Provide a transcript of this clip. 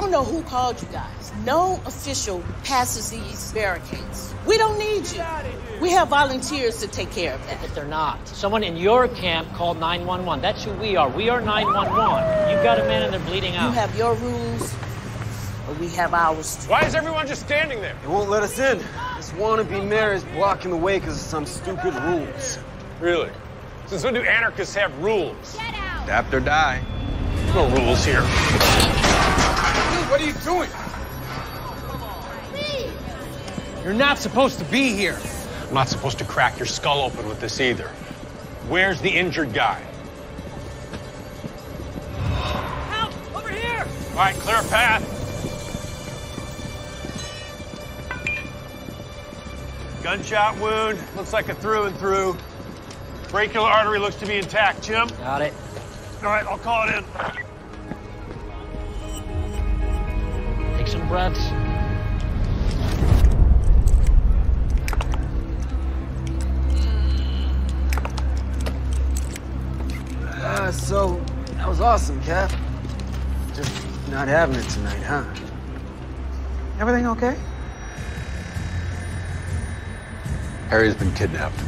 don't know who called you guys. No official passes these barricades. We don't need you. We have volunteers to take care of that. But they're not. Someone in your camp called 911. That's who we are. We are 911. You've got a man and they're bleeding out. You have your rules, or we have ours. too. Why is everyone just standing there? They won't let us in. This wannabe mayor is blocking the way because of some stupid rules. Really? Since when do anarchists have rules? Get out! Adapt or die. No rules here. What are you doing? You're not supposed to be here. I'm not supposed to crack your skull open with this either. Where's the injured guy? Help! Over here! All right, clear a path. Gunshot wound. Looks like a through and through. Brachial artery looks to be intact. Chim? Got it. All right, I'll call it in. Take some breaths. Uh, so, that was awesome, Cap. Just not having it tonight, huh? Everything okay? Harry's been kidnapped.